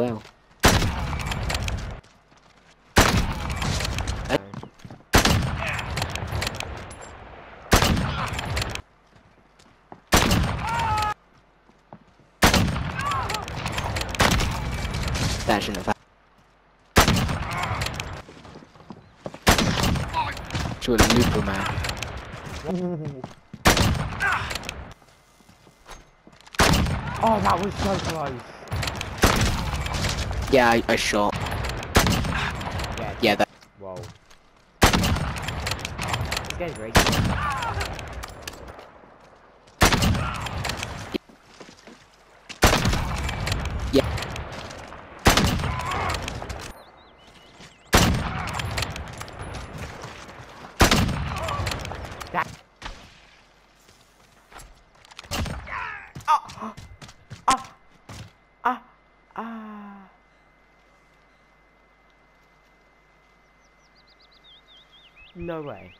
well. That shouldn't have happened. A looper man. Oh, that was so close. Yeah, I, I shot. Yeah. Yeah, that. Whoa. This game's racing. Yeah. That. Ah! Ah! Ah! Ah! No way.